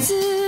自